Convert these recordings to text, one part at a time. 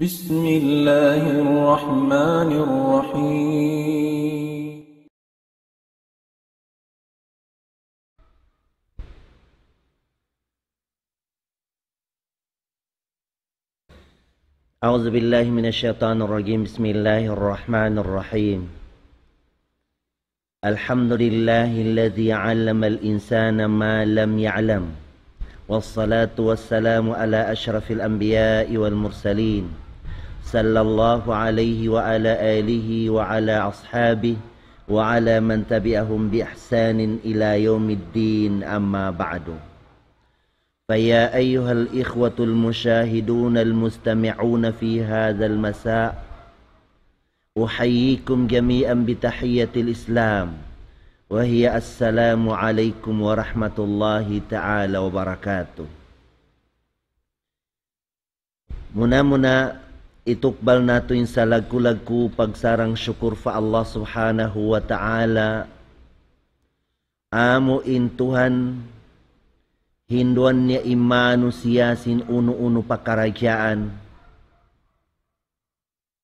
بسم الله الرحمن الرحيم. أعوذ بالله من الشيطان الرجيم. بسم الله الرحمن الرحيم. الحمد لله الذي علم الإنسان ما لم يعلم والصلاة والسلام على أشرف الأنبياء والمرسلين. صلى الله عليه وعلى آله وعلى أصحابه وعلى من تبعهم بإحسان إلى يوم الدين. أما بعد فيا أيها الإخوة المشاهدون المستمعون في هذا المساء أحييكم جميعا بتحية الإسلام وهي السلام عليكم ورحمة الله تعالى وبركاته. Muna-muna itukbal nato yung sa lagku-lagku pagsarang syukur fa Allah subhanahu wa ta'ala amo in Tuhan hinduan niya imanu siya sin uno-uno pakaragyaan.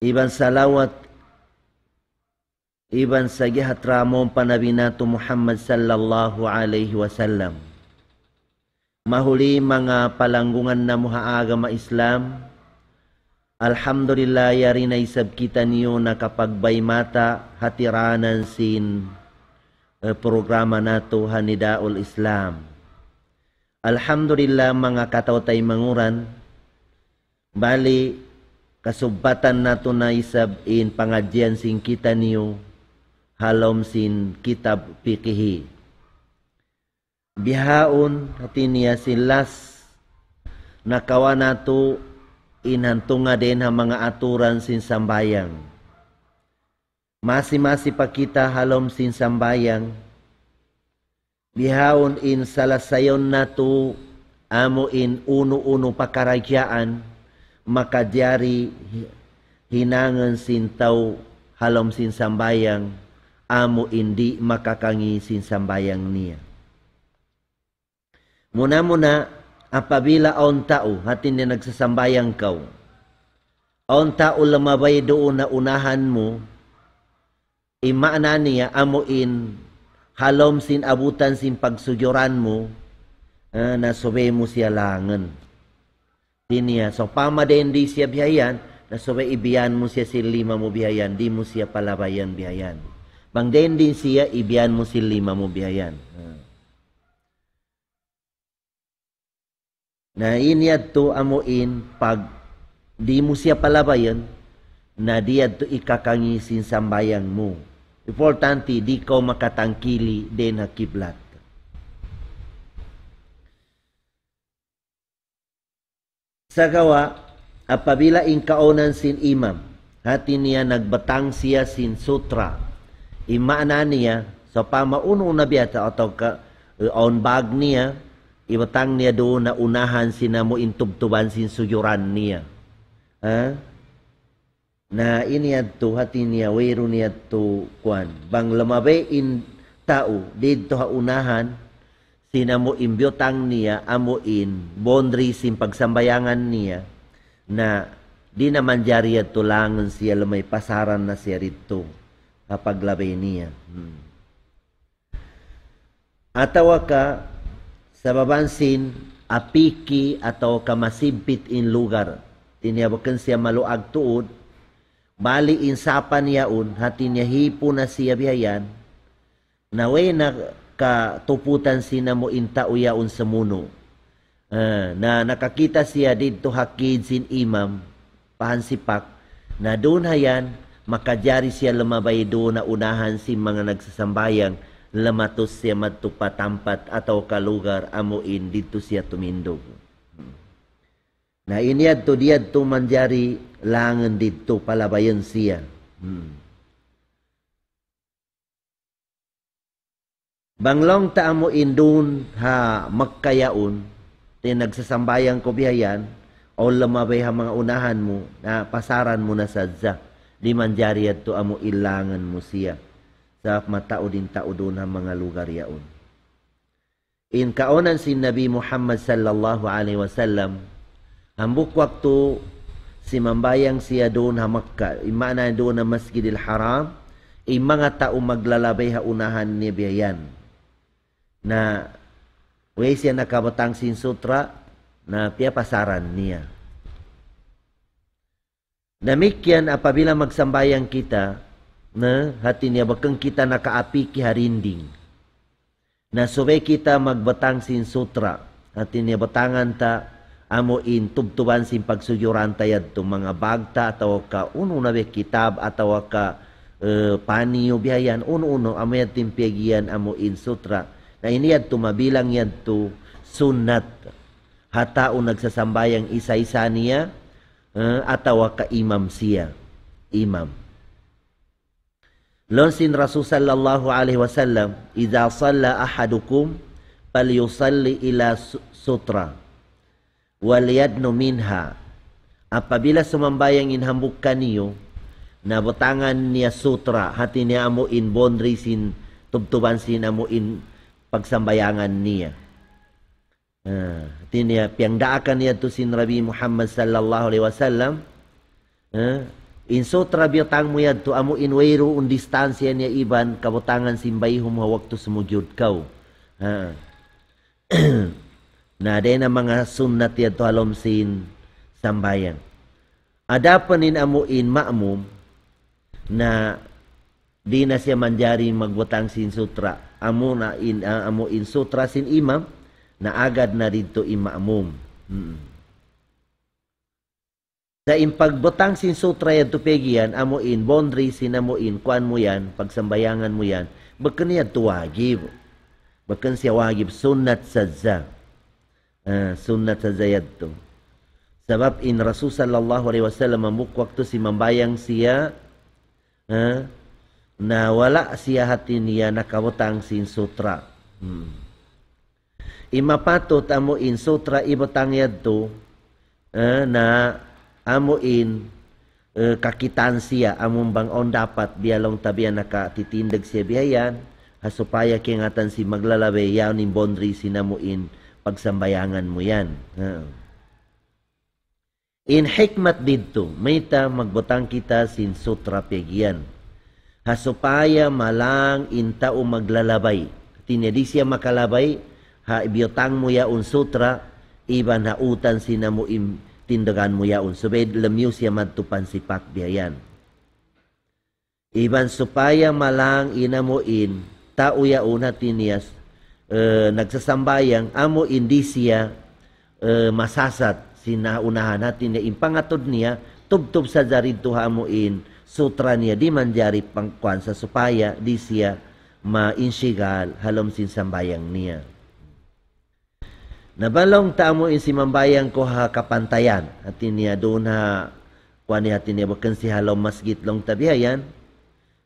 Iban salawat, iban sa gihatramong panabi nato Muhammad sallallahu alaihi wasallam. Mahuli mga palanggungan na muhaaga ma Islam, Alhamdulillah yari na isab kita niyo na kapag mata hatiranan sin uh, programa nato Hanidaul Islam. Alhamdulillah mga katawtay manguran, bali kasubatan nato na isab in pangadyan sing kita niyo halom sin kitab pikihi. Bihaon hati niya silas nakawa nato inhantunga din ang mga aturan sin sambayang. Masi-masi pa kita halom sin sambayang, bihaon in salasayon na to amo in uno-uno pakaragyaan makadyari hinangan sin tao halom sin sambayang amo indi makakangi sin sambayang niya. Muna-muna, apabila on tao hatin na nagsasambayang kau. On tao lamabay doon na unahan mo, imaana niya amo in halom sin abutan sin pagsugyoran mo, uh, na sobe mo siya langan. Dinya, so pamaden di siya bihayan, na sobe ibiyan mo siya sin lima mo bihayan, di mo siya palabayan bihayan. Bang din siya, ibiyan mo sin lima mo bihayan. Uh. Na inyad to amuin pag di mo siya palabayan, na diyad to ikakangisin sambayang mo. Importante, di ko makatangkili din hakiblat. Sa gawa, apabila inkaunan sin imam, hati niya nagbatang siya sin sutra, imaana niya, so pamauno na biyata atau ka, on bag niya, ibatang niya doon na unahan sina mo intubtuban sin suyuran niya. Ha? Na iniyad to hati niya, wero niya to kwan. Bang lamabe in tao, dito ha unahan, sina mo imbyotang niya, amo in, bondri sin pagsambayangan niya, na di naman jariya tulangan siya lamay pasaran na siya rito kapag labay niya. Hmm. Atawa ka, sa babansin, apiki atau kamasibit in lugar. Tiniyabakan siya maluag tuod, bali insapan yaun, hati niya hipo na siya biyayan, naway na katuputan sina mo inta uyaon sa muno. Uh, na nakakita siya dito hakid sin imam, pahansipak, na doon hayan, makajari siya lumabay doon na unahan si mga nagsasambayang, lamatos siya matupatampat atau kalugar amuin dito siya tumindog. Na inyad to diyad to manjari langan dito palabayan siya. Hmm. Banglong ta mo indun ha magkayaon ti nagsasambayang ko bihayan o lamabay ha mga unahan mo na pasaran mo na sadza di manjari to amo ilangan mo siya sa matao din tao doon ang mga lugar yaon. In kaunan si Nabi Muhammad sallallahu alaihi wasallam, hambuk waktu simambayang siya doon ha Makkah, imana doon na Masjidil Haram, ay mga tao maglalabay ha unahan ni biyayan. Na way siya nakabatang sin sutra na piyapasaran niya. Namikyan apabila magsambayang kita, na hati niya bakang kita nakaapi ki harinding. Na subay kita magbatang sin sutra, hati niya batangan ta amo in tubtuban sin pagsuyuran tayad to mga bagta atau ka uno na be kitab atau ka uh, paniyo bihayan uno-uno amo yad timpiagian amo in sutra. Na iniyad to mabilang yad to sunat hatao nagsasambayang isa-isa niya uh, atau ka imam siya. Imam Lonsin Rasul sallallahu alaihi wasallam, "Idza shalla ahadukum falyusalli ila sutra." waliyadno minha. Apabila sumambayang inhambuk kaniyo, na botangan niya sutra, hati niya amo in bondri sin tubtuban sin amo in pagsambayangan niya. Uh, hati niya, piangdaakan niya to sin Rabi Muhammad sallallahu alaihi wasallam, uh, in sutra biyotang mo yan to amo in wayro un distansya niya iban kabutangan simbay humawag to sumugyod kaw. Uh, na din ang mga sunnat yan to halom sin sambayan. Adapanin amuin ma'mum na di na siya manjari magbutang sin sutra. Amo na in uh, amo in sutra sin imam na agad na dito imamum. Hmm. Sa impagbutang sin sutra yan tupegian, amo in bondri sin amo in kuan mo yan, pagsambayangan mo yan, bakan niya tuwagib. Bakan siya wagib sunnat sadza uh, sunnat sa zayad to. Sebab in Rasul sallallahu alaihi wasallam mamuk waktu si membayang siya uh, na wala siya hati niya nakabutang sin sutra. Hmm. Imapatot amo in sutra ibutang yad to uh, na amo in uh, kakitan siya among bang on dapat bialong tabian nakatitindag siya bihayan hasupaya kingatan si maglalabe yaw ni bondri sinamuin pagsambayangan mo yan. In hikmat dito, may ta magbutang kita sin sutra pegyan. Hasupaya malang inta o maglalabay. Tinedi siya makalabay, ha ibiyotang mo ya un sutra, iban ha utan sina mo im tindagan mo yaun. Subed lamyo siya madtupan si pakbiyayan. Iban supaya malang ina mo in, tao yaun ha tiniyas, uh, nagsasambayang amo hindi siya uh, masasat sinaunahan natin niya impangatod niya tubtob sa darito hamuin sutra niya di manjari pangkwan sa supaya di siya mainsigal halom sin sambayang niya. Nabalong tamo in si mambayang ko ha kapantayan at niya doon ha kuan niya niya bakan si halom masgit long tabihayan.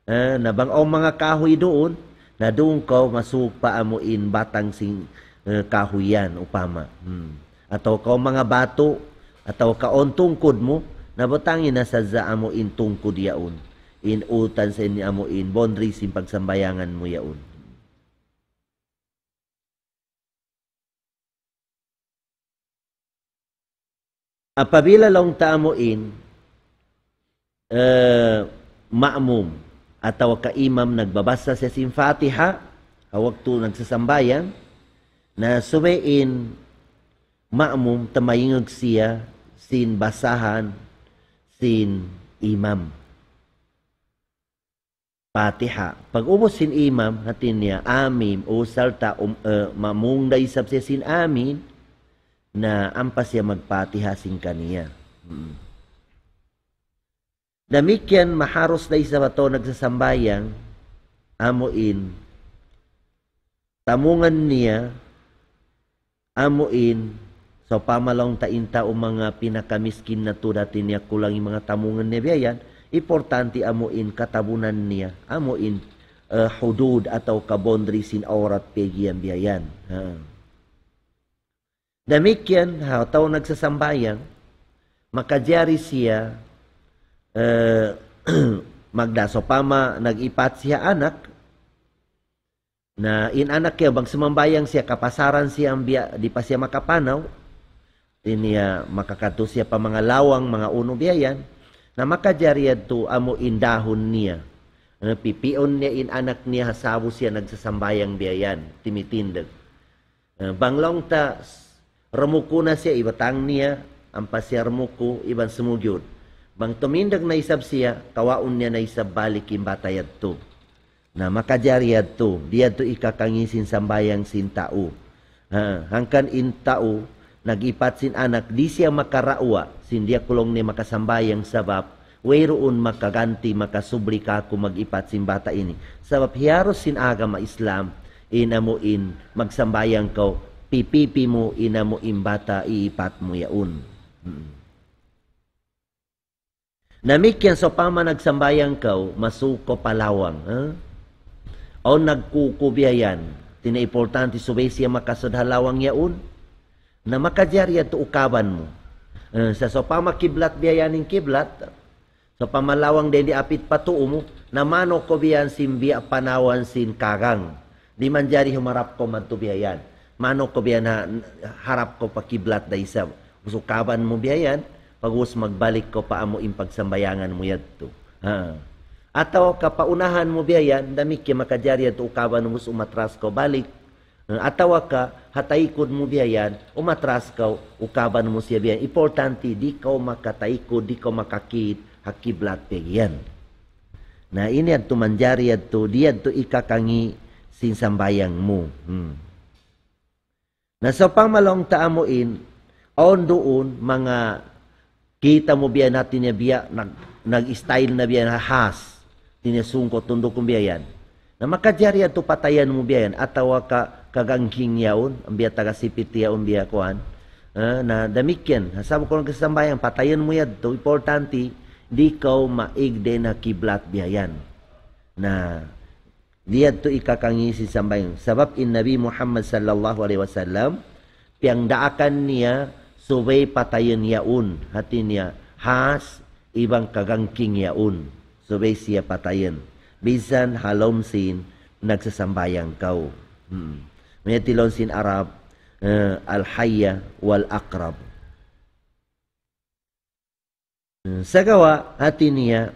Uh, nabang o mga kahoy doon na doon ko masupa amuin batang sing uh, kahuyan upama. Hmm. Atau kau mga bato atau kaon tungkod mo nabutangin na sa za amuin tungkod yaon. In utan sa ini amuin bondri sim pagsambayangan mo yaon. Apabila long taamuin uh, ma'mum atau ka imam nagbabasa sa sin Fatiha hawag to nagsasambayan na suwain ma'mum tamayingag siya sin basahan sin imam Fatiha. Pag ubos sin imam, hatin niya, amin, o salta, um, uh, mamung da isap siya sin amin, na ampas siya magpatiha sin kaniya. Hmm. Damikyan maharos na isa bato nagsasambayang amuin tamungan niya amuin so pamalong tainta o mga pinakamiskin na to dati niya kulang yung mga tamungan niya biyayan importante amuin katabunan niya amuin uh, hudud atau kabondri sin aurat pegian biyayan ha. Damikyan, ha, tao nagsasambayang, makajari siya uh, Magda so pama nagipat siya anak na in anak kaya bang sumambayang siya kapasaran siya ang biya di pa siya makapanaw niya makakato siya pa mga lawang, mga uno biyayan, na makadyariyad to amo indahon niya. Ano, pipion niya in anak niya hasabo siya nagsasambayang biyayan, timitindag. Uh, banglong ta, ramuko na siya, ibatang niya, ang pasyarmuko, iban sumugyod. Bang tumindag na isab siya, kawaon niya na isab balik yung batayad to. Na makadyariyad to, diya to ikakangisin sambayang sin tao. Ha, hangkan in tao, nagipat sin anak, di siya makarawa, sin diya kulong ni makasambayang sabab, wayroon makaganti, makasubli ka kung magipat sin bata ini. Sabab hiyaros sin aga ma Islam, inamuin, magsambayang ko, pipipi mo, inamo bata, iipat mo yaun. Hmm. Namikyan so pa man nagsambayang kaw, masuko palawang. Ha? O nagkukubiyayan, tinaimportante subay siya makasudhalawang yaun, na makadyarya to ukaban mo. Uh, sa so pa makiblat biyayaning kiblat, so pamalawang din di apit patuo mo, na mano ko biyan simbiya panawan sin kagang. Di man jari humarap ko man biyayan. Mano ko biyan na harap ko pakiblat da isa. Usukaban mo biyayan, pagwas magbalik ko pa amo impagsambayangan mo yadto. Ha. Ataw kapaunahan mo biyayan, dami kaya makadyari at ukaban mo umatras ko balik. Atawa ka, hataikod mo biyayan, umatras ka, ukaban mo siya biyan. Importante, di ka makataikod, di ka makakit, hakiblat pegyan. Na ini at tumanjari at to, di at to ikakangi sinsambayang mo. Hmm. Na sa pamalong taamuin, on doon, mga Kita mo biya natin niya biya, nag, nag-style na biya na has, tinasungko tundo kong biya yan. Na makadyari to patayan mo biya yan, atawa ka kagangking yaon, ang biya taga sipit yaon biya kuhan, uh, na damikyan, sabi ko ng kasambayan, patayan mo yan to, importante, di ka maig din na kiblat biya yan. Na dia tu ikakangi si sambayang. sebab in nabi Muhammad sallallahu alaihi wasallam piang daakan nia subai patayen yaun hati nia. Has ibang kagangking yaun subai sia patayen bizan halom sin nagsasambayang kau. Hmm. Mayatilon sin arab eh, uh, al hayya wal aqrab hmm, sagawa hati niya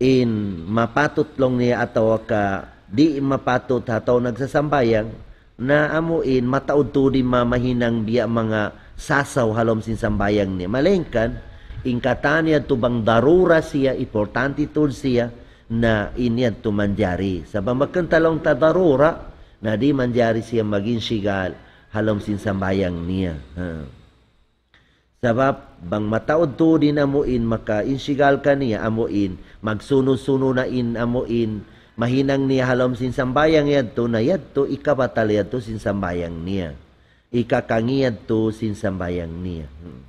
in mapatutlong niya atawa ka di mapatot hataw nagsasambayang na amuin mataod to di mamahinang biya mga sasaw halom sin sambayang ni malengkan ingkatanya tubang darura siya importante tud siya na inyan tumanjari sa bamakantalong ta darura na di manjari siya maging sigal halom sin sambayang niya ha. Sabab, bang mataod to din amuin, maka insigal ka niya amuin, magsuno-suno na in amuin, mahinang niya halom sin sambayang yadto na yadto, ikabatal yadto sin sambayang niya ikakangiyad to sin sambayang niya. Hmm.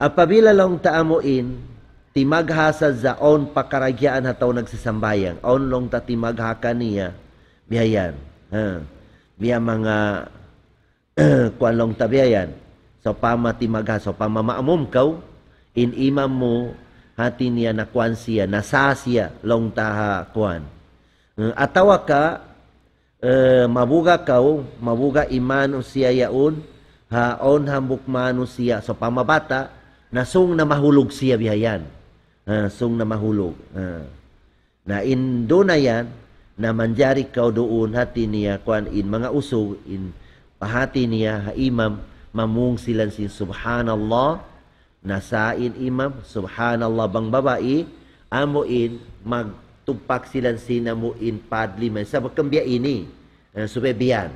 Apabila long taamuin, timaghasad za on pakaragyaan hataw nagsasambayang, on long ta timaghaka niya, biyayan. Ha. Biya mga kuan long ta biyayan. So pama timagha, so pama maamom kaw, in imam mo, hati niya na kuan siya, nasasya long taha kuan. Atawa ka, uh, mabuga kau, mabuga imano siya yaon, haon hambuk mano siya. So pamabata, nasung na mahulog siya bihayan. Uh, sung na mahulog. Uh, na indo na yan, na manjari kau doon hati niya kuan in mga usog in pahati niya ha imam mamung silan sin subhanallah nasain imam subhanallah bang babae amuin mag tumpak silan sinamo in padli man sa bakambia ini uh, subebian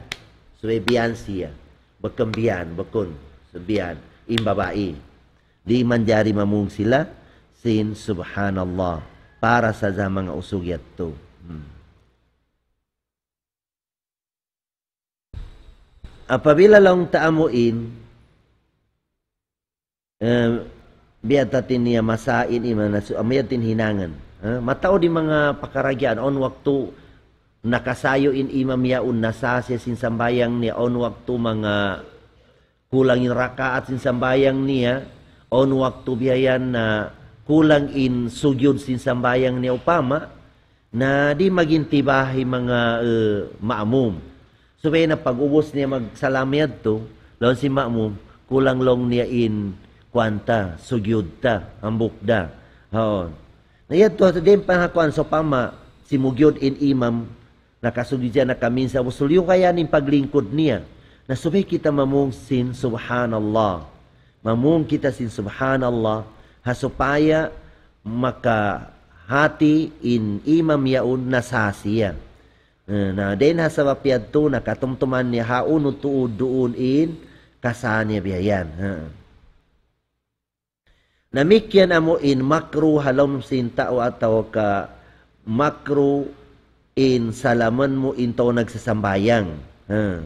subebian siya bakambian bakun subian in babae di man jari mamung sila sin subhanallah. Para sa mga usugyat to hmm. apabila lang taamuin uh, biatatin niya masain iman na amayatin hinangan matao di mga pakaragyan on waktu nakasayo in imam yaun nasasya sin sambayang niya on waktu mga kulang in rakaat sin sambayang niya on waktu biyayan na kulang in sugyod sin sambayang niya upama na di magintibahi mga uh, maamum. So na pag-ubos niya magsalamyad to, lawan si maamum, kulang long niya in kwanta, sugyod ta, ambuk da. Oo. Na yan to, din pangakuan, so pama, si mugyod in imam, nakasugid siya na kami sa usul, yung kaya ning paglingkod niya, na kita mamung sin subhanallah. Mamung kita sin subhanallah, hasupaya makahati in imam yaun nasasiya. Uh, na din ha sa wapiad to, nakatumtuman niya haun tuud doon in kasanya biyayan. Uh. Namikian amuin makru halam sinta wa ka makru in salaman mo in to nagsasambayang. Ha.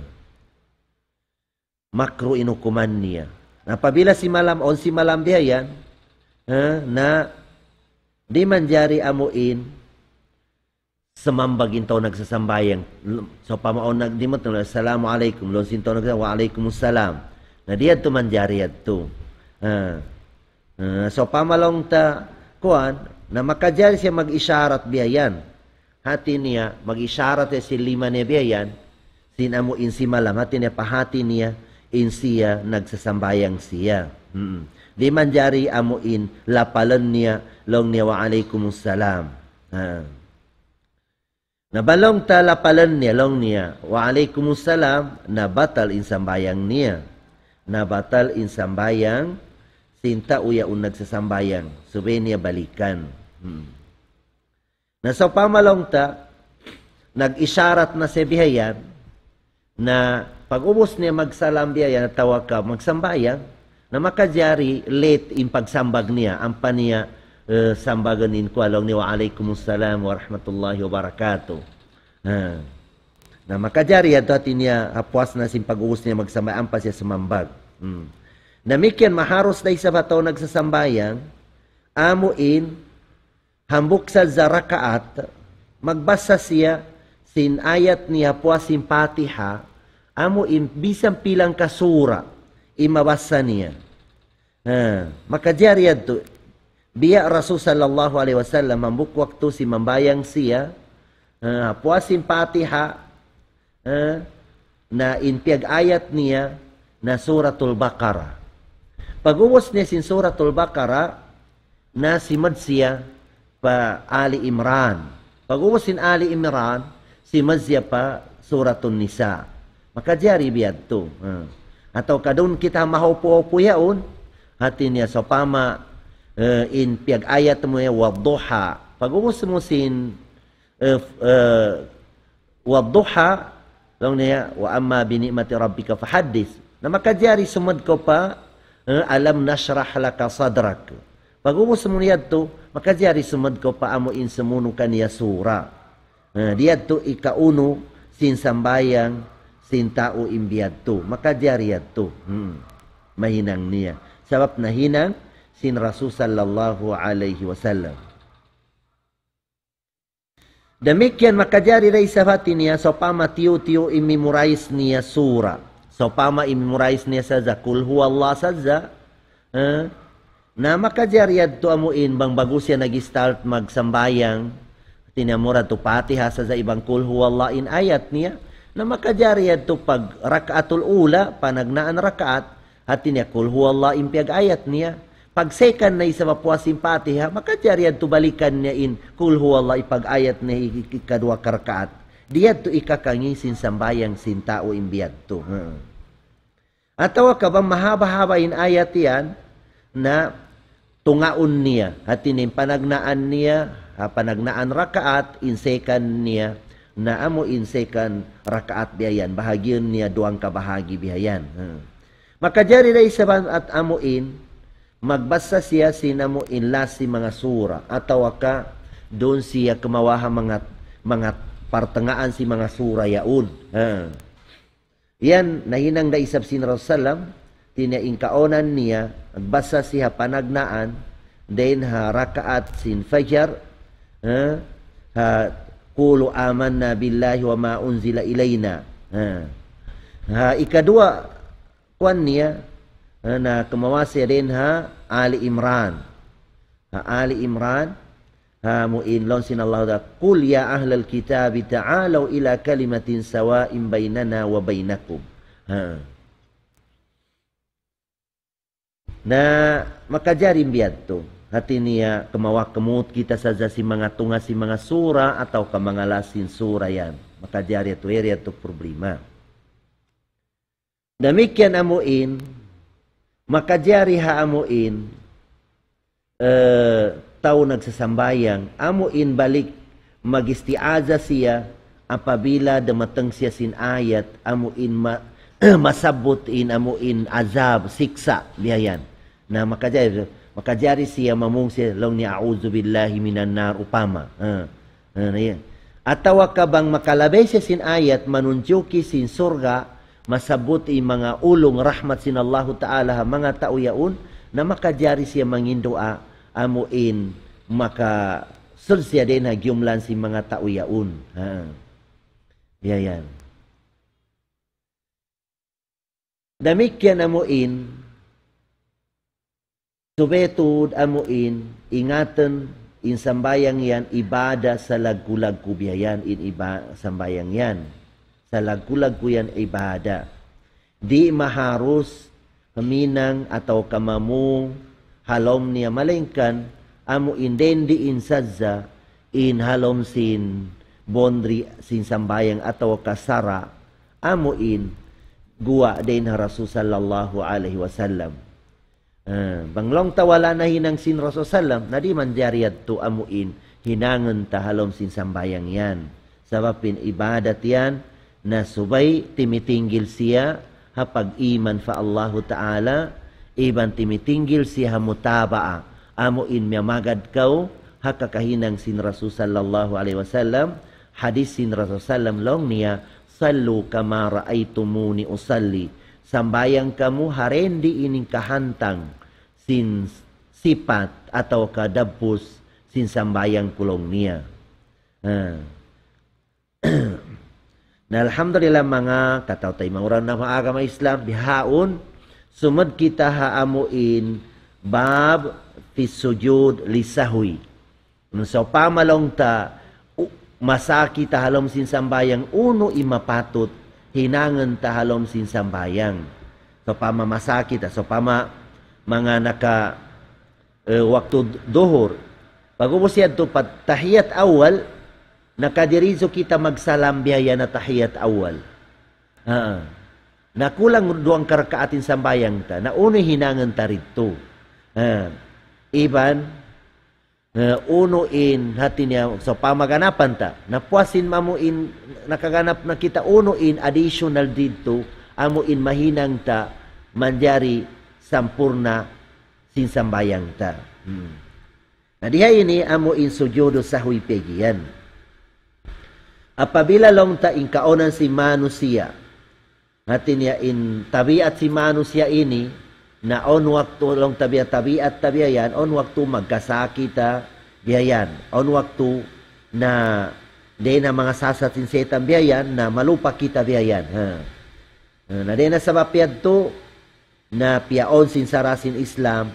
in hukuman niya. Apabila si malam, on si malam ha, dia yan, ha, na di manjari amuin amo in samambag in nagsasambayang. So pamaon nag di man tulad assalamu alaikum, lon sinto nagsa wa alaikum. Na diya to man at. Ha. Uh, so pamalong ta kuan na makajari siya mag-isyarat biyayan. Hati niya mag-isyarat si lima niya biyayan. Sinamo in si malam hati niya pahati niya in siya nagsasambayang siya. Mm. Di man jari amo in lapalan niya long niya wa alaikumussalam. Ha. Nabalong ta lapalan niya long niya wa alaikumussalam na batal in sambayang niya. Na batal in sambayang sinta uya un nagsasambayang subay niya balikan. Hmm. Na sa pamalong ta, nag-isyarat na si bihayan na pag ubos niya magsalam bihayan at tawag ka magsambayang na makajari late in pagsambag niya ang pa niya uh, sambagan in ko along ni wa alaikumussalam wa rahmatullahi wa barakatuh. Uh, na makajari ato atin niya hapwas na sin pag-ubos niya pa siya sumambag. Hmm. Namikyan maharos day sa bato nagsasambayang, amuin, hambuk sa zarakaat, magbasa siya, sin ayat niya po simpatiha, amuin, bisang pilang kasura, imabasa niya. Ha, makajariyad to, biya Rasul sallallahu alaihi wasallam, hambuk waktu si mambayang siya, ha, po simpatiha, ha, na inpiag ayat niya, na suratul Baqarah. Pag-uwas niya sin suratul Baqarah, na simad siya pa Ali Imran. Pag-uwas sin Ali Imran, simad siya pa suratul Nisa. Makajari biyad to. Uh. Atau kadun kita mahupo-upo yaon, hati niya sa pama uh, in piag ayat mo ya wadduha. Pag-uwas mo sin uh, uh, wadduha, lang niya, wa amma binikmati rabbika fahaddis. Na makajari sumad ko pa uh, alam nashrah laka sadrak. Pag umos mo niyad to, makajari sumad ko pa amo in sumuno kaniya sura. Uh, diyad to ikauno sin sambayang sin tao imbiyad to. Makajari yad to. Hmm. Mahinang niya. Sabab na hinang sin Rasul sallallahu alaihi wasallam. Demikian makajari ray sa niya so pama tiyo-tiyo imemorize niya sura. So pama imi murais ni saza kul huwa Allah saza. Ha? nah Na makajariyad tu amuin bang bagus ya nagi start magsambayang tinamura tu pati saza ibang kul huwa Allah in ayat niya. Na makajariyad tu pag rakaatul ula panagnaan rakaat hati niya kul huwa Allah impiag ayat niya. Pag second na isa mapuas yung pati ha tu balikan niya in kul huwa Allah ipag ayat niya ikadwa karakaat. Diyad to ikakangisin sambayang sintao imbiyad to. Hmm. Atawa ka ba mahaba-haba in ayat yan na tungaon niya at tinim panagnaan niya ha, panagnaan rakaat in second niya na amo in second rakaat biyayan bahagyan niya duang kabahagi biyayan. Hmm. Makajari na isa at amuin magbasa siya sinamo in last si mga sura atawa ka doon siya kumawaha mga mga partengaan si mga sura yaun. Ha. Yan, nahinang da isab sin Rasulullah, tinaingkaonan niya, basa siya panagnaan, then ha rakaat sin fajar, ha, ha kulu amanna billahi wa ma unzila ilayna. Ha. ha ikadua, kwan niya, ha, na kumawasi rin ha, Ali Imran. Ha, Ali Imran, hamuin lawan sin Allah ta qul ya ahlal kitab ta'alu ila kalimatin sawa'in bainana wa bainakum. Ha. Nah maka jarim biatu hati nia ya, kemawa kemut kita saja si mangatunga si mga sura atau kamangalasin sura yan maka jari tu eri tu problema ha. demikian amuin maka jari ha amuin eh tao nagsasambayang, amuin balik magistiaza siya, apabila damatang siya sin ayat, amuin ma, masabot in amuin azab, siksa, biyayan. Na makajari, makajari siya mamung siya long ni a'udzu billahi minan nar upama. Uh, uh, yan. Atawa ka bang makalabay siya sin ayat, manunjuki sin surga, masabot i mga ulong rahmat sin Allah Ta'ala mga tao yaon, na makajari siya mangindua amuin maka sulsia dena jumlan si mga tauyaun. Ha. Ya ya. Demikian amuin subetud amuin ingaten in sambayang yan ibadah sa lagu-lagu in iba sambayang yan sa lagu-lagu yan di maharus minang atau kamamu halom niya malingkan. Amo indendi in sadza in halom sin bondri sin sambayang atau kasara. Amo in guwa din ha Rasul sallallahu alaihi wasallam. Uh, banglong tawala na hinang sin Rasul Sallam, na di man jariyat to amuin, hinangan tahalom sin sambayang yan. Sabapin ibadat yan, na subay timitinggil siya, hapag iman fa Allah Ta'ala, iban timitinggil siya mutabaa, amuin miya magad kau, hakakahinang sin Rasul Sallallahu Alaihi Wasallam, hadis sin Rasul Sallam long niya, Sallu kama ra'aytumuni usalli, sambayang kamu harendi ining kahantang sin sipat atau kadabus sin sambayang kulong niya. Uh. na alhamdulillah mga kataw tay mga na mga agama Islam bihaon sumad kita haamuin bab fi sujud lisahwi. So pamalong ta masaki tahalom sin sambayang uno imapatot hinangan tahalom sin sambayang. So pamamasaki ta so pama mga naka uh, waktu duhur. Pag siya to pat tahiyat awal, nakadirizo kita magsalam biyaya na tahiyat awal. Ha. Nakulang duang karakaatin sa bayang ta, na uno hinangan ta rito. Ha. Iban, uh, uno in hati niya, so pamaganapan ta, napuasin mamuin, nakaganap na kita uno in additional dito, amo in mahinang ta, manjari sampurna sinsambayang ta. Hmm. Nah diha ini amo in sujudo sa huipegian. Apabila long ta in kaonan si manusia, natin niya in tabiat si manusia ini, na on waktu long tabiat tabiat tabiayan, on waktu magkasakita biyayan, on waktu na de na mga sasatin setan biyayan, na malupa kita biyayan. Ha. Na de na sa to, na piaon sin sarasin Islam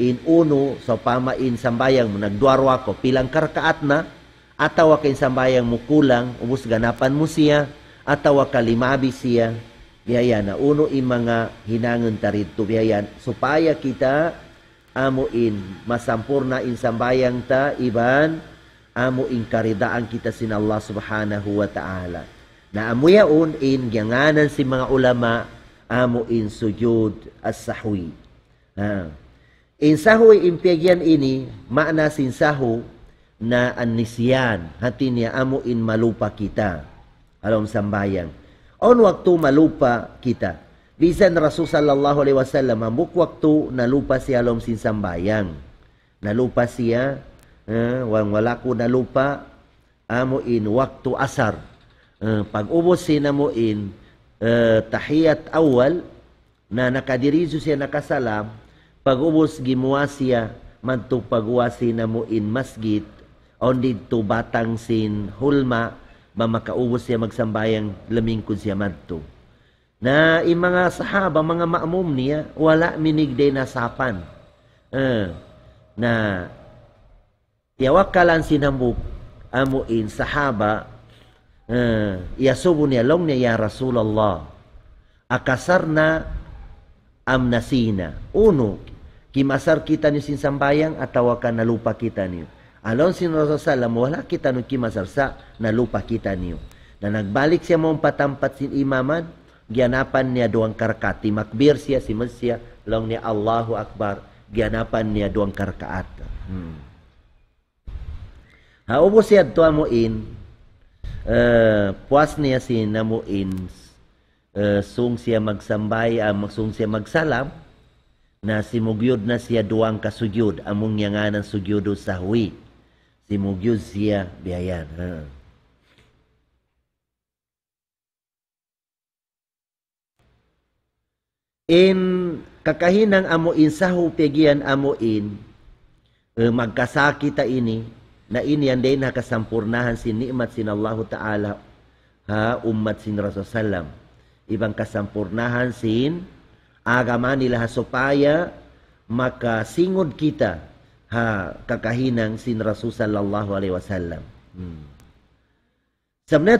in uno sa so pamain sambayang nagduarwa ko pilang karkaat na atawa kay sambayang mo kulang ubos ganapan mo siya atawa kalimabi siya biyaya na uno in mga hinangon tarito biyayan supaya kita amo in masampurna in sambayang ta iban amo in karidaan kita sin Allah subhanahu wa ta'ala na amuyaon in gyanganan si mga ulama amo in sujud as-sahwi. Ha. In sahwi impyagyan ini, makna sin sahu na anisyan, hati niya amo in malupa kita. Alam sambayang. On waktu malupa kita. Bisan Rasul sallallahu alaihi wasallam ambuk waktu nalupa siya alam sin sambayang. Nalupa siya, uh, wang wala ko nalupa, amo in waktu asar. Uh, pag ubos sinamo in uh, tahiyat awal na nakadirizo siya nakasalam pag-ubos gimuwa siya madto pagwasi na mo in masjid on dito batang sin hulma ba makaubos siya magsambayang lamingkod siya madto. Na yung mga sahaba mga maamum niya wala minig day nasapan uh, na yawakalan sinambuk amuin sahaba uh, yasubo niya long niya ya Rasulullah akasarna amnasina uno kimasar kita ni sin sambayang atau ka nalupa kita niyo. Alon sin Rasulullah wala kita no kimasar sa nalupa kita niyo. Na nagbalik siya mong patampat sin imaman, gianapan niya duang karkati. Makbir siya si Mesya, long niya Allahu Akbar, gianapan niya duang karkaat. Hmm. Haubos siya to amuin, uh, puas niya si namuin, uh, sung siya magsambay, uh, sung siya magsalam, na simugyod na siya duang kasugyod, among niya nga ng sugyodo sa siya biyayan. Ha. In kakahinang amuin sa hupegian amuin, uh, magkasakita ini, na ini ang din nakasampurnahan si nikmat sin Allah Ta'ala ha umat sin Rasul Sallam. Ibang kasampurnahan sin agama nila supaya makasingod kita ha kakahinang sin Rasul sallallahu alaihi wasallam. Hmm.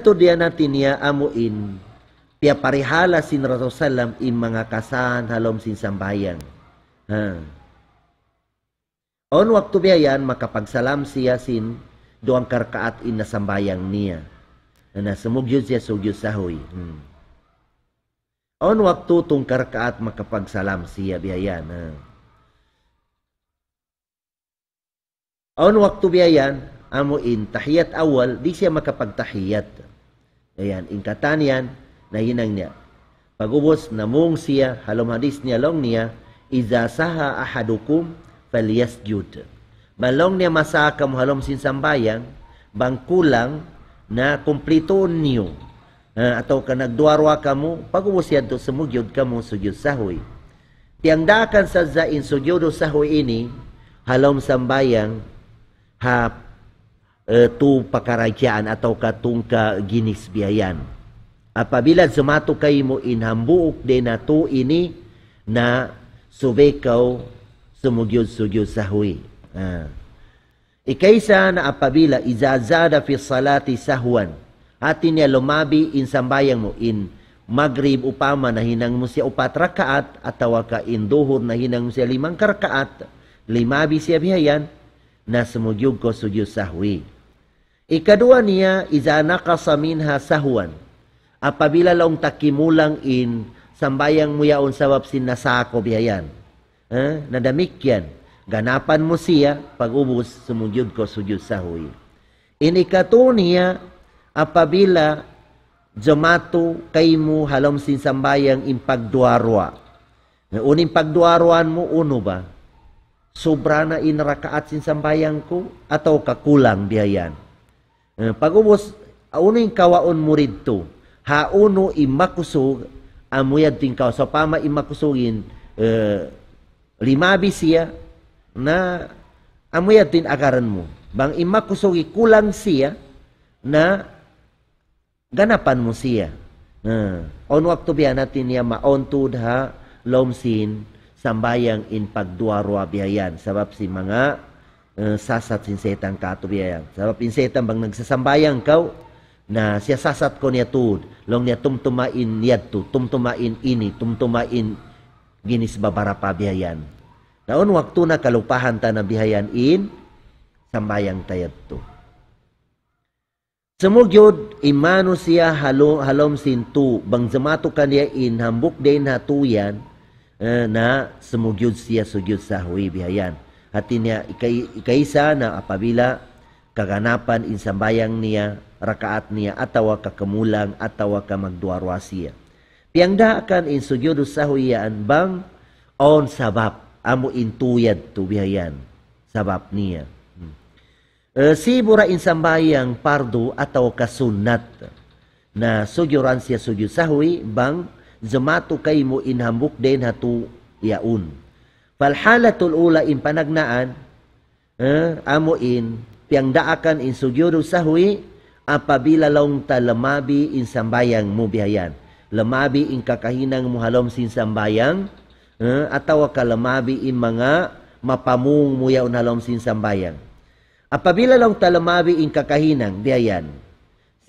tu dia nati niya amuin pia parihala sin Rasul sallam in mangakasan halom sin sambayang. Ha. On waktu biayan makapagsalam siya sin doang karkaat in na sambayang nia. Na sumugyod siya sugyod sahoy. Hmm. On waktu tungkar kaat makapagsalam siya biayan. Ha. On waktu biayan amuin tahiyat awal di siya makapagtahiyat. Ayan, ingkatan yan, na hinang niya. Pagubos namung siya, halom hadis niya long niya, iza saha ahadukum falyasjud. Balong niya masaka mo halom sin sambayang, bang kulang na kumplito niyo. Uh, atau ka nagduarwa ka mo, pagubos yan to sumugyod ka mo sugyod sahoy. Tiangdakan sa zain sugyod sahoy ini, halom sambayang, ha uh, tu pakaragyaan atau katung ka ginis biyayan apabila zumato kay mo inhambuok din na to ini na subekaw sumugyod-sugyod sa huwi. Ah. Ikaysa na apabila izazada fi salati sahwan atin niya lumabi in sambayang mo in magrib upama na hinang mo siya upat rakaat ataw ka in duhur na hinang mo siya limang karkaat limabi siya bihayan na sumujud ko sujud sahwi. Ikadua niya, iza nakasa minha sahwan. Apabila long takimulang in, sambayang mo yaon sabab sin nasako biyayan. Eh? Nadamikyan, ganapan musia siya, pagubos, sumujud ko sujud sahwi. In ikatunia, apabila jomato kaimu halom sin sambayang impagduarwa. Unimpagduarwan mo, uno ba? Sobra na inrakaat sin sambayang ko? Ataw kakulang biyayan? Eh, pag-ubos, uning kawaon mo rito hauno imakusog amuyad ting kao so pama imakusugin uh, limabi siya na amuyad tin akaran mo bang imakusugi kulang siya na ganapan mo siya uh, on waktu biya natin niya maontud ha lomsin sambayang in pagduarwa biyayan sabab si mga uh, sasat sin setang kato biyayan sabab in setang bang nagsasambayang kau na siya sasat ko niya tud, long niya tumtumain yadto, tumtumain ini, tumtumain ginis babara pa bihayan. Naon waktu na kalupahan ta na bihayan in, sambayang tayad to. Sumugyod, imano siya halom, halom sintu, bang zamato kaniya in, hambuk din hatuyan, na sumugyod siya sugyod sa huwibi Hatinya, At niya ikaisa na apabila kaganapan insambayang niya, rakaat niya, atawa kakamulang, atawa kamagduarwa siya. Piangda akan in sugyod sa bang on sabab amu intuyad tu, bihayan sabab niya. Hmm. Eh, uh, sibura insambayang pardo atau kasunat na sugyuran siya sugyod sahwi bang zamatu kay mo inhambuk din hatu yaun. Falhalatul ula in panagnaan uh, amo in piangdaakan in sujudu sahwi apabila long ta lamabi in sambayang mo bihayan. Lamabi in kakahinang mo halom sin sambayang uh, atawa ka lamabi in mga mapamung mo yaon halom sin sambayang. Apabila long ta lamabi in kakahinang bihayan.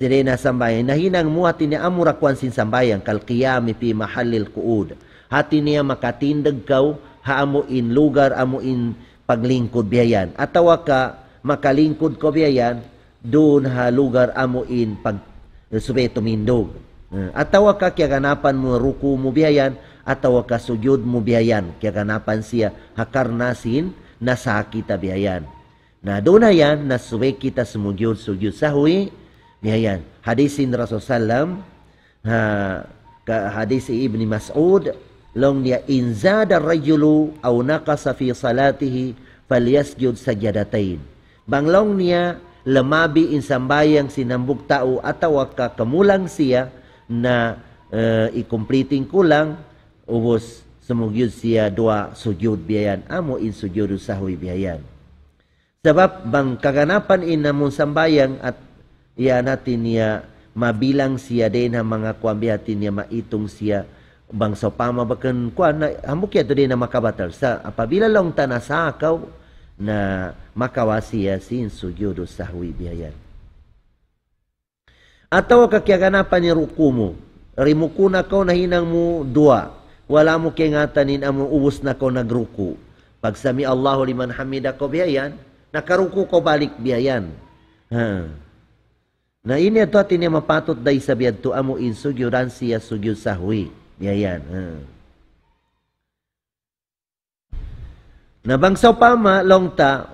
Sirena sambayang nahinang mo hati ni amurakwan sin sambayang kal qiyami pi mahallil kuud. Hati niya makatindag kau haamuin lugar amuin paglingkod biyayan. Atawa ka makalingkod ko biyayan doon ha lugar amuin pag subeto mindog. Uh, atawa ka kaya ganapan mo ruku mo biyayan atawa ka sujud mo biyayan kaya ganapan siya hakarnasin nasakita biyayan. Na doon na yan, nasuwe kita sumugyod sujud sa hui, Ya. Mihayan. Hadisin Rasulullah Sallam. Ha, hadis Ibn Mas'ud. Long dia inzada rajulu au naqasa fi salatihi fal yasjud sajadatain. Bang long dia lemabi insambayang sinambuk tau atau waka kemulang sia na uh, eh, i-completing kulang uhus semugyud sia dua sujud biayan amu in sujud sahwi biayan. Sebab bang kaganapan in namun sambayang at iya natin niya mabilang siya din ang mga kuambihatin niya maitong siya bang sa pamabakan kuan na hamok ya din na makabatal sa apabila long tanasakaw na makawasi ya sin sujudo sahwi biyayan. Ataw kakyaganapan ni ruku mo, rimuku na ko na hinang mo dua, wala mo kingatanin amo ubus na ko nagruku. Pag sami Allahu liman hamida ko biyayan, nakaruku ko balik biyayan. Ha. Na ini ato atin niya mapatot day sa biyad amo in sugyuran siya sugyud sahwi. Biyayan. Ha. Nabangsaw pa ma long ta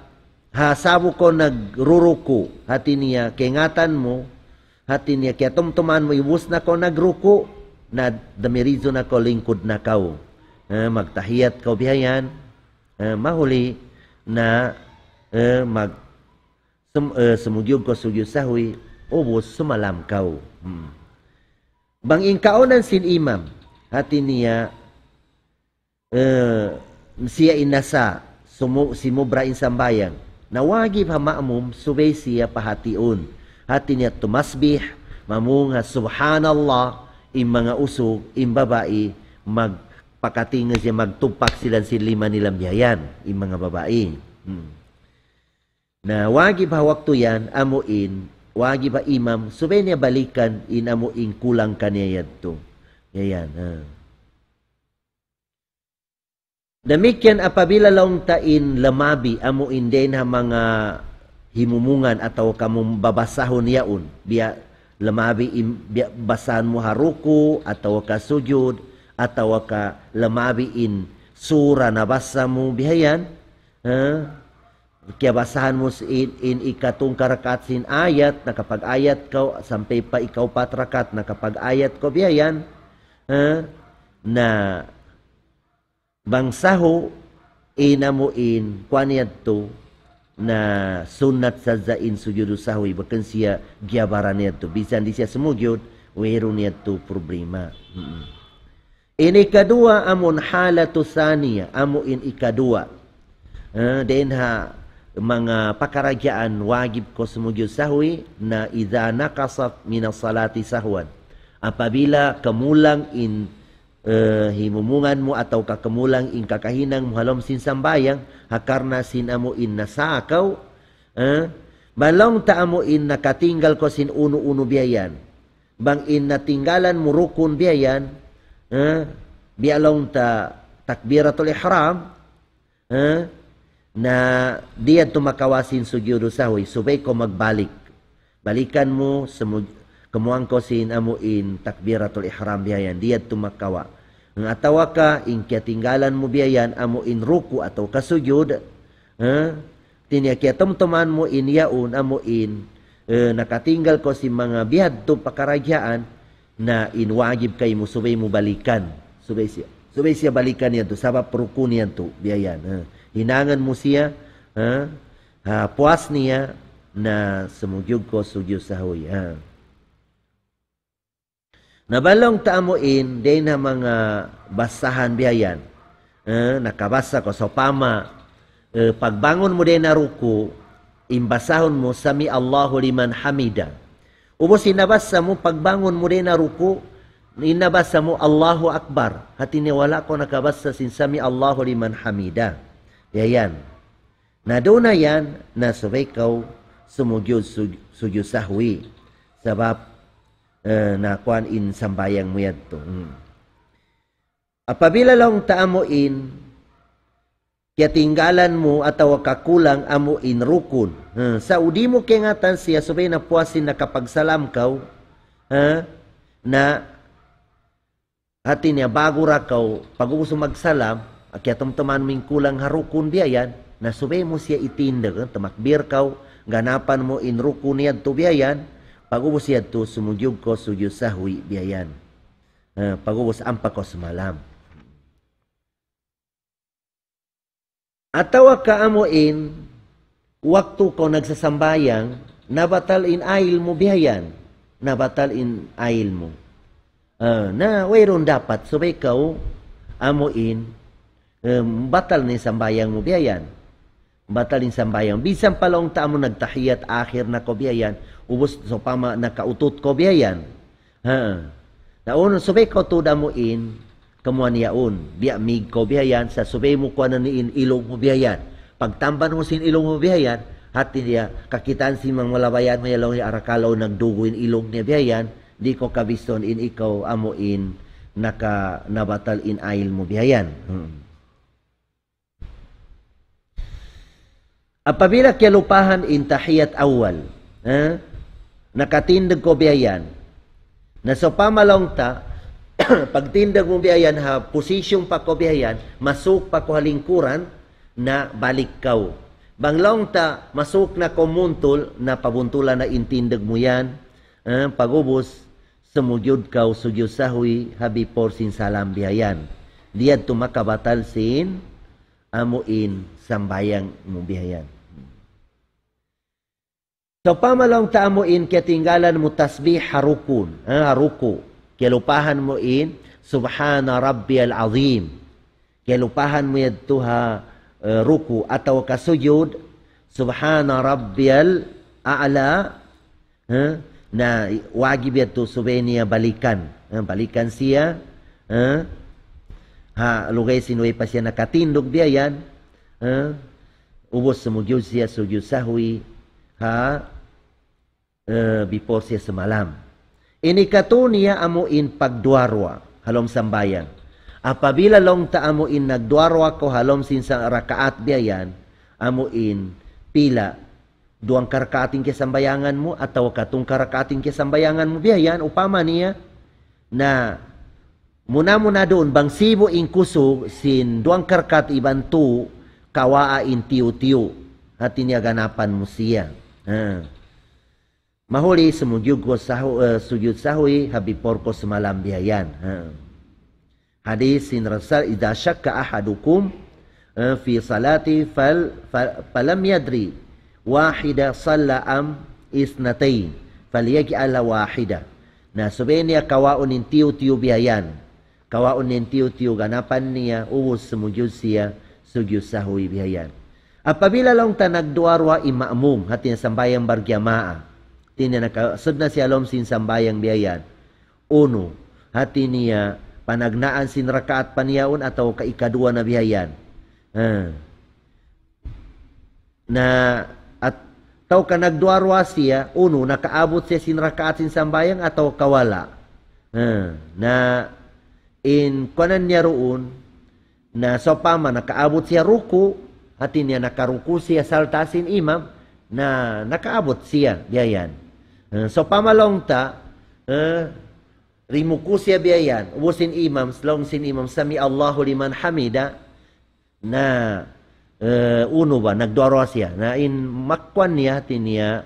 hasabo ko nagruruko hati niya kengatan mo hati niya kaya tumtuman mo ibus na ko nagruko na damirizo na ko lingkod na kau. Uh, magtahiyat ko biyayan. Uh, mahuli na uh, mag sum, uh, sumugyog ko sugyo sahoy ubos sumalam kaw. Hmm. Bang ingkaonan sin imam hati niya uh, siya inasa sumu simubra in sambayang nawagib ha maamum subay siya pahation hati niya tumasbih mamung ha subhanallah im mga usog im babae magpakatingan siya magtupak sila sin lima nilang biyayan im mga babae Hmm. Na wagi ba waktu yan, amuin, wagi ba imam, subay niya balikan, inamuin kulang kaniya yadto. Yayan. Ha. Damikyan apabila long tain lamabi amuin din ha mga himumungan atau kamong babasahon yaon biya lamabi im, biya basahan mo haruku atau ka sujud atau ka lamabi in sura na basa mo bihayan Ha? Kaya basahan mo in, in ikatong karakat sin ayat, na kapag ayat ka, sampay pa ikaw patrakat, na kapag ayat ko biyayan, ha? na bangsaho, inamuin, kwaniyad to, na sunat sa zain sujudu sahoy, bakan siya giyabaran niya to. Bisan di siya sumugyod, wero niya to problema. Hmm. Ini kadua amon halatu saniya, amo in ikadua. Uh, then ha, mga pakaragyaan wagib ko sumugyod sahwi na idha nakasat minas salati sahwan. Apabila kamulang in uh, himumungan mo atau kakamulang in kakahinang muhalom sin sambayang, hakarna sin amo in nasakaw, uh, balong ta amo in nakatinggal ko sin uno-uno biyayan. Bang in natinggalan mo rukun biyayan, uh, bialong ta takbiratul ihram, uh, na di tu makawasin sugyo do supaya subay ko magbalik. Balikan mo kumuang ko sin amuin takbiratul ihram biyan di ato makawa. Ng atawa ka in tinggalan mo biyan amo in ruku ato kasugyod eh? Ha? tinya kya tumtuman mo in yaun amo in e, nakatinggal ko si mga bihad to pakaragyaan na inwagib kay mo subay mo balikan. Subay siya subay siya balikan yan to sabap ruku niyan to biyan ha? Hinangan mo siya, ha? ha puas niya na sumugyog ko sugyo sa huy. Ha? Nabalong taamuin, din na mga basahan biyayan. Ha? Nakabasa ko sa so, pama. Eh, pagbangon mo din na ruku, imbasahon mo, Sami Allahu liman hamida. Ubos inabasa mo, pagbangon mo din na ruku, inabasa mo, Allahu Akbar. Hatiniwala ko nakabasa sin Sami Allahu liman hamida. Yayan. Na doon na yan, na subikaw sumugyod sugyo sahwi. Sabab, uh, na kuan in sambayang mo yan to. Hmm. Apabila lang taamuin, kaya tinggalan mo ataw kakulang amo in rukun. Ha, sa udi mo kengatan siya subay na puasin na kapagsalam kaw ha, na hati niya bago ra kaw pag magsalam Okey teman-teman mingkulang harukun biayan. Na subay mo siya itinda kan temakbir kau ganapan mo in rukun yad tu biayan. Pagubos yad tu sumujug ko suju sahwi biayan. Ha, uh, pagubos ampa ko semalam. Atawa ka amo in waktu ko nagsasambayang nabatal in ail mo biayan. Nabatal in ail mo. Uh, ha, na wayron dapat subay kau amuin um, batal ni sambayang mo bihayan. Batal in sambayang. Bisan palong ta mo nagtahiyat akhir na ko bihayan, ubos so pama nakautot ko bihayan. Ha. Naon, subay ko to damuin, kamuan yaon. Biya mig ko biyayan, sa subay mo kuha na niin ilong mo biyayan. Pagtamban mo sin ilong mo biyayan, hati niya, kakitaan si mga malabayan, may along arakalaw nagduguin ilong niya biyayan, di ko kabiston in ikaw amuin naka nabatal in ail mo biyayan. Hmm. Apabila kaya lupahan in tahiyat awal, eh, nakatindag ko biyayan, na sa pamalong ta, pagtindag mo biyayan ha, posisyong pa ko biyayan, masuk pa ko halingkuran na balik kaw. Banglong ta, masuk na ko muntol na pabuntulan na intindag mo yan, eh, pagubos, sumudyod kaw sudyod sahoy habi por sin salam biyayan. Diyan tumakabatal sin amuin sambayang mo biyayan. So pamalong ta amuin kaya tinggalan mo tasbih harukun, eh, haruku. Kilupahan mo in, Subhana Rabbiyal Azim. Kilupahan mo ha uh, ruku atau kasujud, Subhana Rabbiyal A'la. Uh, na wajib yan to subeniya balikan. Uh, balikan siya. Uh, ha, lugay sinuwi pa siya nakatindog biya yan. Uh, ubos sumugyod siya sujud sahwi. Ha, uh, before siya semalam. Inikato niya amuin pagduarwa halom sambayan. Apabila long ta amuin nagduarwa ko halom sin sa rakaat biyayan, amuin pila duang karakating ke sambayangan mo atau katung karakating ke sambayangan mo biyayan upama niya na muna muna doon bang sibo in kuso sin duang karkat ibantu kawaa in tiyo-tiyo at ganapan mo siya. Ha. Mahuli sumugyug ko sahu, uh, sujud sahwi habi porko semalam biayan. Ha. Hadis sin Rasul idza syakka ahadukum uh, fi salati fal, fal falam yadri wahida salla am isnatain falyaj'al wahida. Na sabihin niya kawaon nin tiyo-tiyo biayan. Kawaon nin tiyo-tiyo ganapan niya uwos sumugyud siya sujud sahwi biayan. Apabila lang ta nagduarwa imamum hati sambayang bargyamaa tinya nakasud na si alom sin sambayang biyayan. Uno, hati niya panagnaan sin rakaat paniyaon atau kaikadua na biyayan. Uh, na at tau ka nagduarwa siya, uno, nakaabot siya sin rakaat sin sambayang atau kawala. Uh, na in kanan niya roon, na so pama nakaabot siya ruku, hati niya nakaruku siya saltasin imam, na nakaabot siya, biyayan. Uh, so pamalong ta, uh, rimuku siya biyayan, ubusin imam, slong sin imam, sami Allahu liman hamida, na uh, uno ba, nagdoro siya, na in makwan niya, tiniya,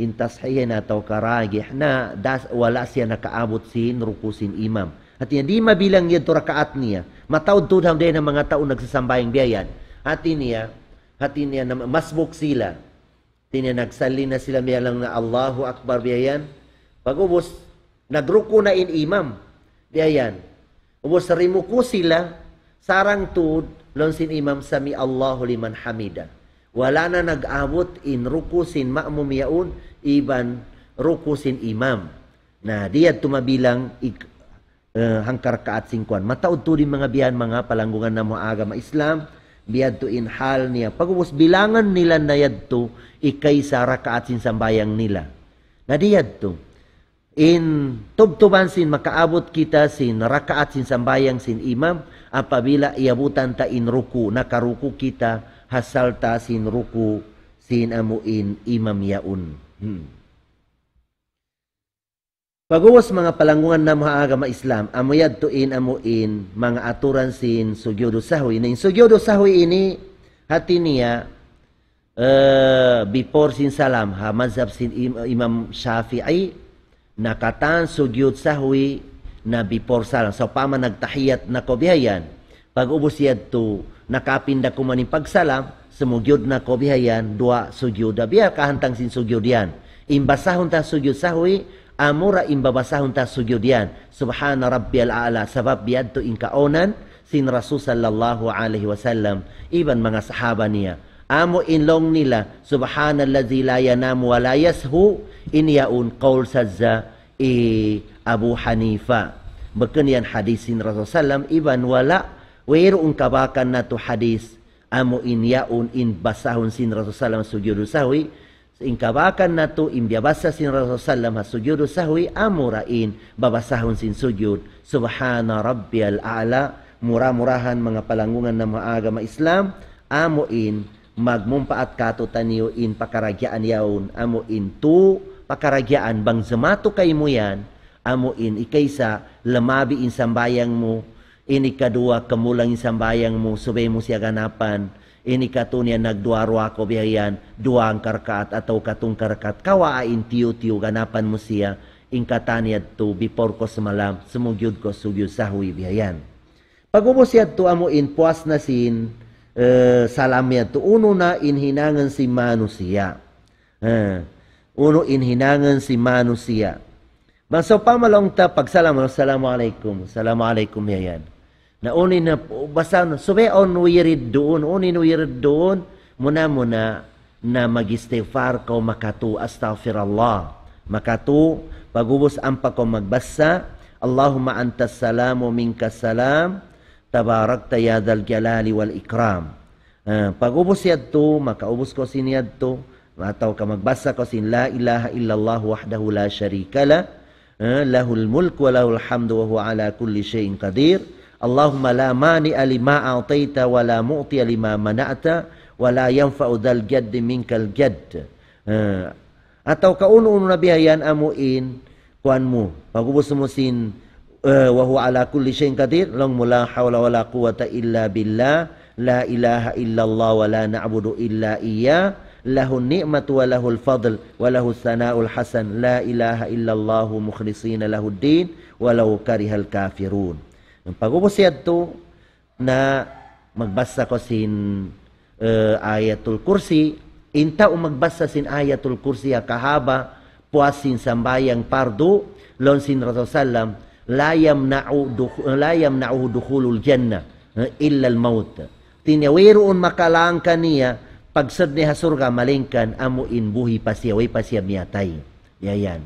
in tashihin atau karagih, na das, wala siya nakaabot sin, rukusin imam. At yan, di mabilang yan to rakaat niya. Matawad to din ng mga taon nagsasambayang biyayan. Hati niya, hati niya, na masbuk sila. Tinya nagsali na sila lang na Allahu Akbar biyayan. Pag ubos, nagruko na in imam. Biyayan. Ubos rimuko sila, sarang tud, lonsin imam sami Allahu liman hamida. Wala na nag-abot in rukusin ma'mum yaun, iban rukusin imam. Na diyan tumabilang ik, uh, hangkar kaat singkuan. Mataod to din mga biyan, mga palanggungan na mga agama Islam, biyad to in hal niya. Pagubos bilangan nila na yad to, ikay sa rakaat sin sambayang nila. Nadiyad to. in tubtuban sin makaabot kita sin rakaat sin sambayang sin imam apabila iabutan ta in ruku nakaruku kita hasal ta sin ruku sin amuin imam yaun hmm. Pagawas mga palanggungan na mga agama Islam, amuyad tuin amuin mga aturan sin sugyodo sahoy. Na sugyodo sahoy ini hati niya uh, before sin salam ha mazhab sin Imam Shafi'i nakatan sugyod sahoy na before salam. So pama nagtahiyat na ko bihayan. Pag ubos yad to nakapinda ko man pagsalam, sumugyod na ko bihayan, dua sugyod. Biya kahantang sin sugyod yan. Imbasahon ta sugyod sahoy, amura imbabasahon ta sujud yan. Subhana rabbiyal a'la sabab biadto in kaonan sin Rasul sallallahu alaihi wasallam iban mga sahaba niya. Amo inlong nila subhanallazi la yanamu wa la yashu inyaun qaul sadza i Abu Hanifa. Bekan yan hadis sin Rasul sallam iban wala wairu kabakan na to hadis amo in yaun in basahon sin Rasul sallam sujud sahwi Ingkabakan na to, imbiabasa sin Rasulullah ha sujudu sahwi, amurain, babasahon sin sujud, subhana rabbiyal a'la, mura-murahan mga palangungan ng mga agama Islam, amuin, magmumpaat kato taniyo in pakaragyaan yaon, amuin tu, pakaragyaan, bang zamato kay mo yan, amuin, ikaysa, lamabi in sambayang mo, ini kadua, kamulang in sambayang mo, subay mo siya ganapan, ini katunya nagduarwa ko bihayan duang karkat atau katung karkat. Kawain tiyo-tiyo ganapan mo siya in kataniad to before ko semalam. Sumugyod ko sugyod sahuy bihayan pagubos yad to amo in puas na sin uh, salam yad to uno na inhinangan si manu siya uh, uno inhinangan si manu siya Bang so pamalong ta pagsalam assalamualaikum assalamualaikum bihayan na unin na basta sube on wirid doon unin wirid doon muna muna na mag-istighfar ko makatu astaghfirullah. Makatu pagubos ang pa ko magbasa Allahumma antas salamu minkas salam. Tabarakta ya dal jalali wal ikram. Uh, pagubos yadto makaubos ko sin yadto ataw ka magbasa ko sin la ilaha illallah wahdahu la sharika la. Uh, lahul mulk wa lahul hamdu wa huwa ala kulli syai'in qadir اللهم لا مانع لما أعطيت ولا معطي لما منعت ولا ينفع ذا الجد منك الجد. آه. أتو كأون أمنا بها يان أموئين كوانمو فقو بسمسين آه، وهو على كل شيء قدير. لهم لا حول ولا قوة إلا بالله. لا إله إلا الله ولا نعبد إلا إياه. له النعمة وله الفضل وله الثناء الحسن. لا إله إلا الله مخلصين له الدين ولو كره الكافرون. Ang pagubos to na magbasa ko sin uh, ayatul kursi, inta o magbasa sin ayatul kursi kahaba, puasin sambayang pardo, lon sin Rasulullah layam na'u layam na'u dukhulul jannah illa al-maut. Tinyawiroon makalaan kaniya pagsad ni hasurga malingkan amo in buhi pa siya, way pa siya miyatay. Yayan.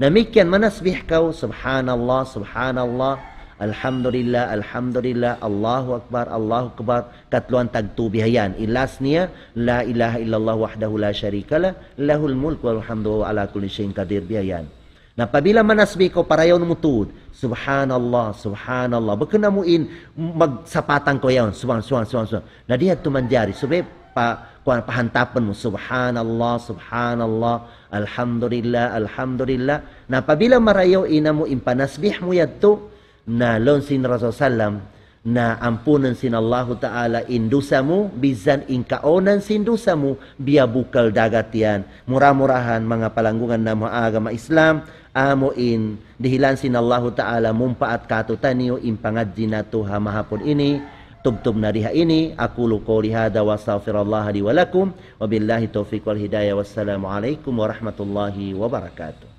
Namikyan manasbih kaw, subhanallah, subhanallah, Alhamdulillah, Alhamdulillah, Allahu Akbar, Allahu Akbar. Katluan tagtu bihayan. Ilas niya, la ilaha illallah wahdahu la syarika la, lahul mulk walhamdulillah ala kulli syaitan kadir bihayan. Nah, apabila manasbi kau para yaun mutud, subhanallah, subhanallah. Bekenamuin magsapatan kau yaun, subhan, subhan, subhan, subhan. Nah, dia tu manjari. Sebab, pa, kuan pahantapan mu, subhanallah, subhanallah, alhamdulillah, alhamdulillah. Nah, apabila marayaw inamu impanasbih mu yatu na lon sin Rasul Sallam na ampunan sin Allah Ta'ala indusamu bizan in kaonan sin dusamu biya bukal dagat yan murah-murahan mga palanggungan agama Islam amo in dihilan sin Allah Ta'ala mumpaat kato taniyo in pangadji na to hamahapon ini. Tubtub na riha ini aqulu qawli hada wa astaghfirullah li wa lakum. Wa billahi taufiq wal hidayah. Wassalamu alaikum warahmatullahi wabarakatuh